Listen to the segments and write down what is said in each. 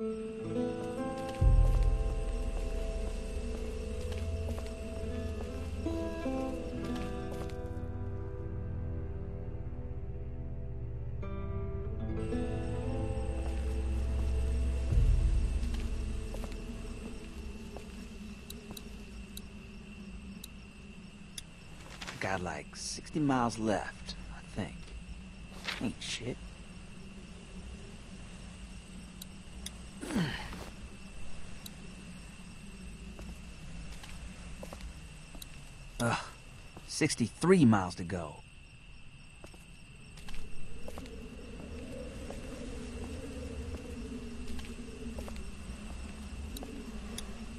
Got like 60 miles left, I think. Ain't shit. Ugh, 63 miles to go.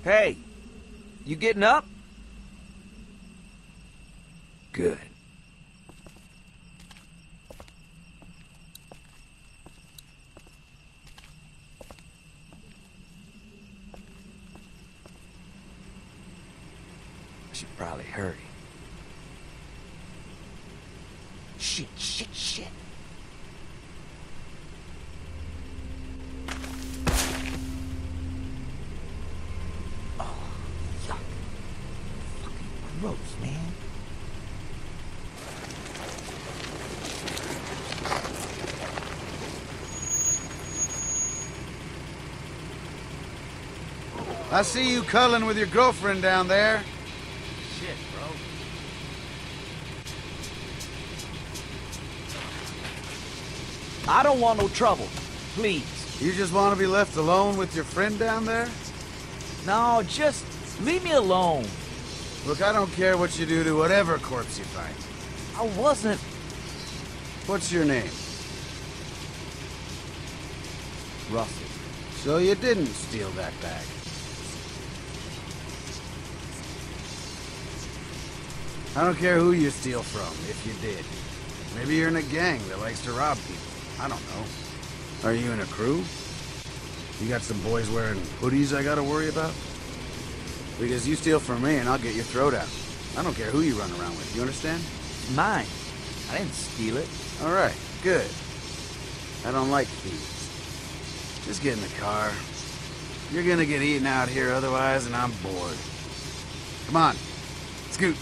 Hey, you getting up? Good. I should probably hurry. Shit, shit, shit. Oh, yuck. Fucking gross, man. I see you culling with your girlfriend down there. I don't want no trouble. Please. You just want to be left alone with your friend down there? No, just leave me alone. Look, I don't care what you do to whatever corpse you find. I wasn't. What's your name? Russell. So you didn't steal that bag. I don't care who you steal from, if you did. Maybe you're in a gang that likes to rob people. I don't know. Are you in a crew? You got some boys wearing hoodies I gotta worry about? Because you steal from me and I'll get your throat out. I don't care who you run around with, you understand? Mine. I didn't steal it. Alright, good. I don't like thieves. Just get in the car. You're gonna get eaten out here otherwise, and I'm bored. Come on, scoot.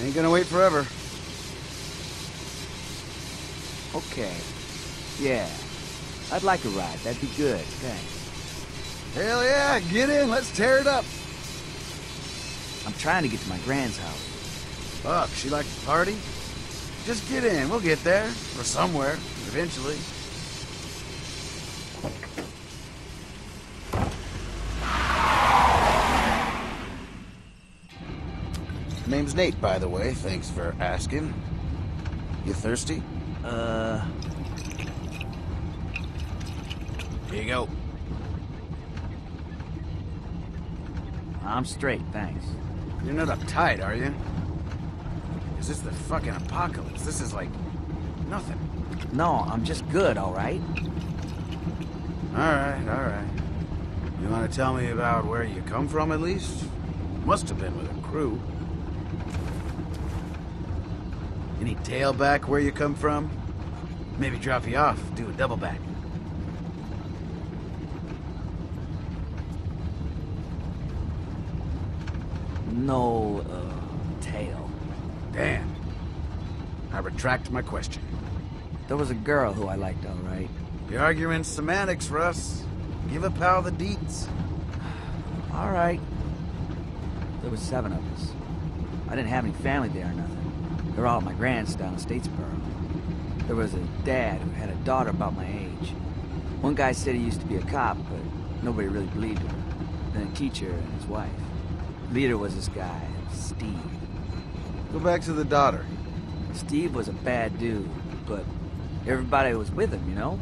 Ain't gonna wait forever. Okay. Yeah. I'd like a ride. That'd be good. Thanks. Hell yeah, get in, let's tear it up. I'm trying to get to my grand's house. Fuck, she like to party? Just get in, we'll get there. Or somewhere, eventually. Name's Nate, by the way. Thanks for asking. You thirsty? Uh, Here you go. I'm straight, thanks. You're not uptight, are you? Is this the fucking apocalypse? This is like nothing. No, I'm just good, all right? Alright, alright. You want to tell me about where you come from, at least? Must have been with a crew. Any tailback where you come from? Maybe drop you off, do a double back. No, uh, tail. Damn. I retract my question. There was a girl who I liked, all right? You're arguing semantics, Russ. Give a pal the deets. All right. There was seven of us. I didn't have any family there or nothing. They were all at my grand's down in Statesboro. There was a dad who had a daughter about my age. One guy said he used to be a cop, but nobody really believed him. Then a teacher and his wife. Leader was this guy, Steve. Go back to the daughter. Steve was a bad dude, but everybody was with him, you know?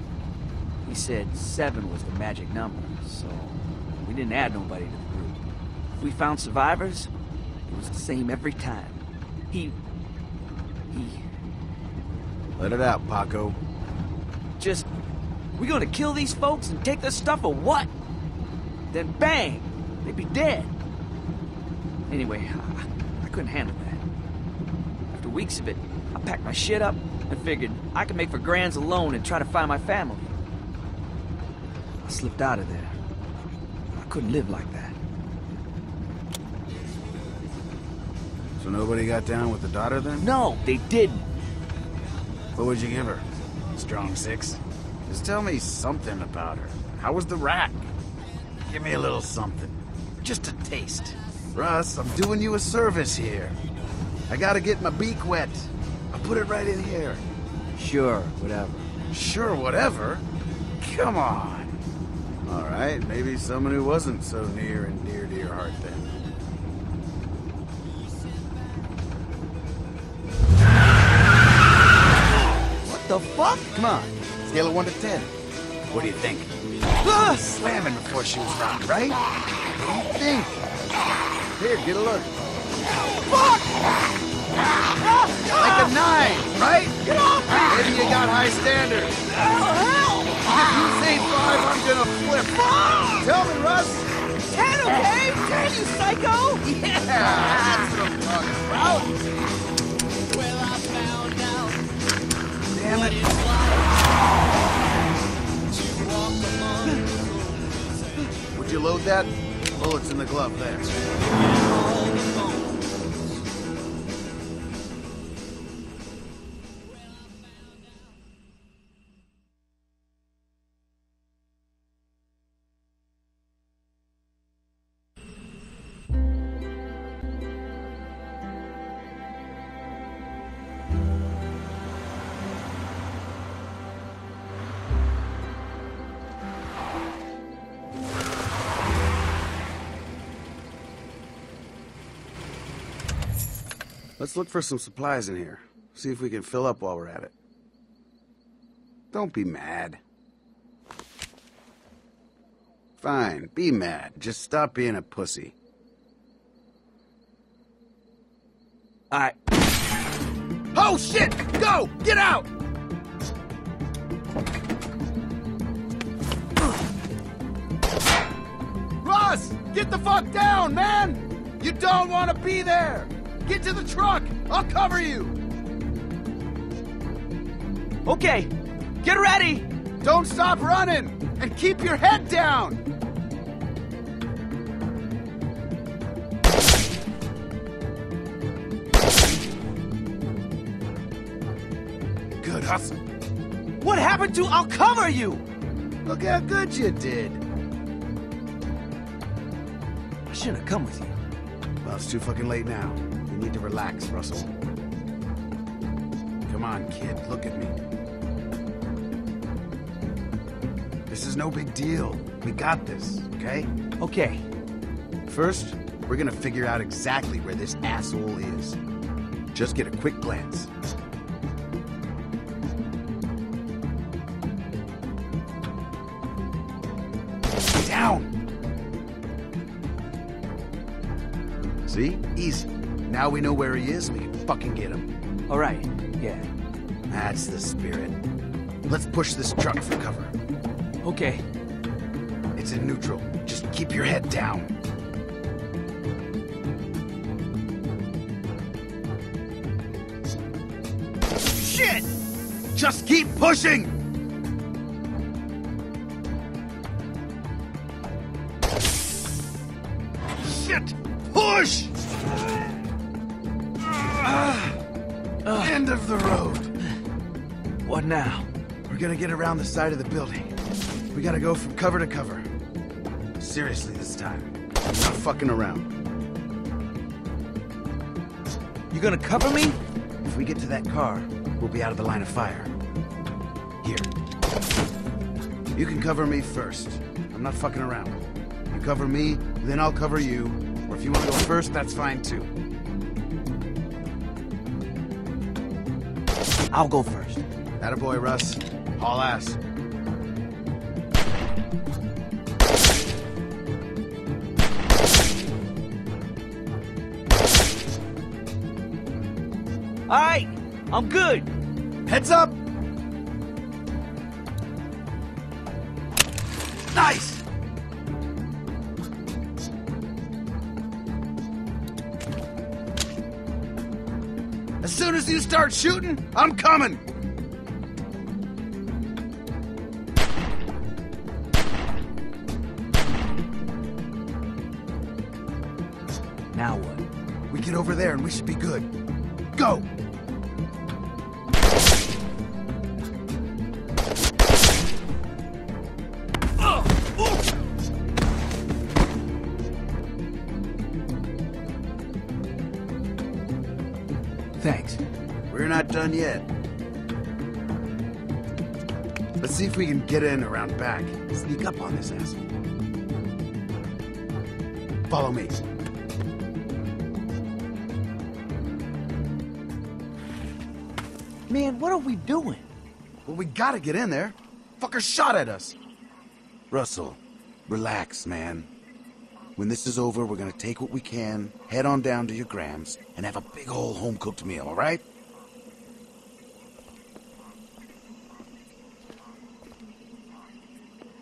He said seven was the magic number, so we didn't add nobody to the group. If we found survivors, it was the same every time. He... Let it out, Paco. just... We gonna kill these folks and take their stuff or what? Then bang! They'd be dead. Anyway, I, I couldn't handle that. After weeks of it, I packed my shit up and figured I could make for Grands alone and try to find my family. I slipped out of there. I couldn't live like that. So nobody got down with the daughter then? No, they didn't. What would you give her? Strong six? Just tell me something about her. How was the rack? Give me a little something. Just a taste. Russ, I'm doing you a service here. I gotta get my beak wet. I'll put it right in here. Sure, whatever. Sure, whatever. Come on. All right, maybe someone who wasn't so near and dear to your heart then. What? Come on, scale of 1 to 10. What do you think? Ah, slamming before she was rocked, right? What do you think? Here, get a look. Fuck! Like a 9, right? Get off me! Maybe you got high standards. Oh, hell! If you say 5, I'm gonna flip. Fuck! Tell me, Russ. Ten, okay? Ten, you psycho! Yeah, that's what I'm talking about. Would you load that? Bullets in the glove there. Let's look for some supplies in here. See if we can fill up while we're at it. Don't be mad. Fine, be mad. Just stop being a pussy. Alright. Oh shit! Go! Get out! Ross! Get the fuck down, man! You don't want to be there! Get to the truck! I'll cover you! Okay, get ready! Don't stop running! And keep your head down! Good hustle. What happened to I'll cover you? Look how good you did. I shouldn't have come with you. Well, it's too fucking late now. Need to relax, Russell. Come on, kid, look at me. This is no big deal. We got this, okay? Okay, First, we're gonna figure out exactly where this asshole is. Just get a quick glance. Down! See? Easy. Now we know where he is and we can fucking get him. alright, yeah. That's the spirit. Let's push this truck for cover. Okay, It's in neutral. Just keep your head down. Shit! Just keep pushing! Shit! Push! End of the road. what now? We're gonna get around the side of the building. We gotta go from cover to cover. Seriously this time. I'm not fucking around. You gonna cover me? If we get to that car, we'll be out of the line of fire. Here. You can cover me first. I'm not fucking around. You cover me, then I'll cover you. Or if you want to go first, that's fine too. I'll go first. Attaboy, Russ. Haul ass. Alright, I'm good. Heads up! Nice! you start shooting, I'm coming. Now what? We get over there and we should be good. Go! Done yet. Let's see if we can get in around back. Sneak up on this asshole. Follow me. Man, what are we doing? Well, we gotta get in there. Fucker shot at us. Russell, relax, man. When this is over, we're gonna take what we can, head on down to your Grams, and have a big ol' home-cooked meal, all right?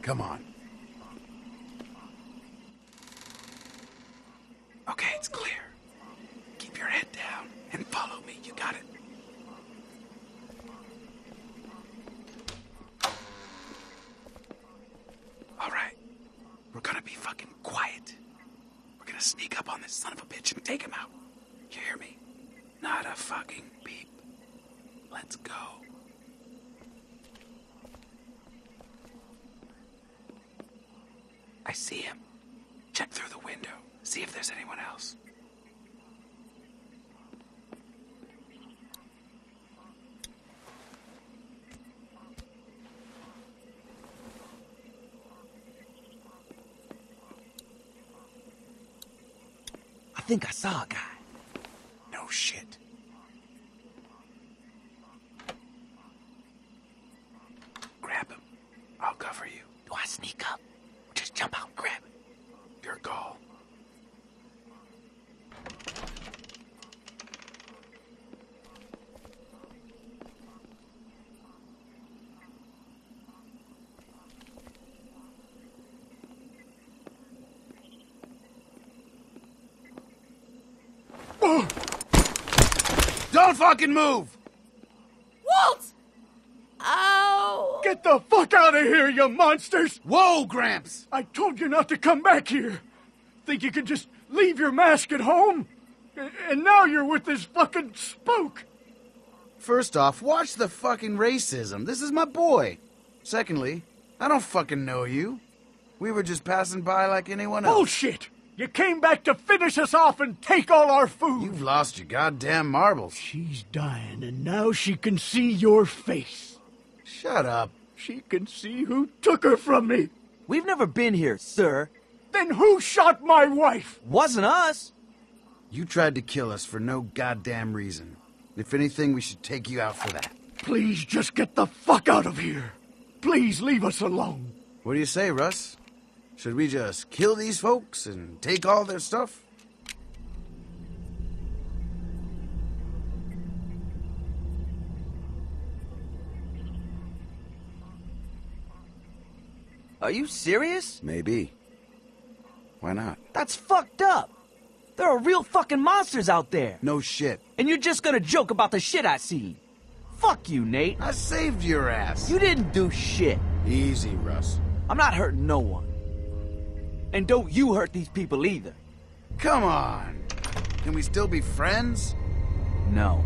Come on. Okay, it's clear. Keep your head down and follow me. You got it. All right. We're gonna be fucking quiet. We're gonna sneak up on this son of a bitch and take him out. You hear me? Not a fucking beep. Let's go. I see him. Check through the window. See if there's anyone else. I think I saw a guy. No shit. Grab him. I'll cover you. Do I sneak up? Or just jump out and grab it? Your call. Don't fucking move! Walt! Oh, Oh! Get the fuck out of here, you monsters! Whoa, Gramps! I told you not to come back here. Think you could just leave your mask at home? And now you're with this fucking spook. First off, watch the fucking racism. This is my boy. Secondly, I don't fucking know you. We were just passing by like anyone else. Bullshit! You came back to finish us off and take all our food. You've lost your goddamn marbles. She's dying, and now she can see your face. Shut up. She can see who took her from me. We've never been here, sir. Then who shot my wife? Wasn't us. You tried to kill us for no goddamn reason. If anything, we should take you out for that. Please just get the fuck out of here. Please leave us alone. What do you say, Russ? Should we just kill these folks and take all their stuff? Are you serious? Maybe. Why not? That's fucked up. There are real fucking monsters out there. No shit. And you're just gonna joke about the shit I seen. Fuck you, Nate. I saved your ass. You didn't do shit. Easy, Russ. I'm not hurting no one. And don't you hurt these people either. Come on. Can we still be friends? No.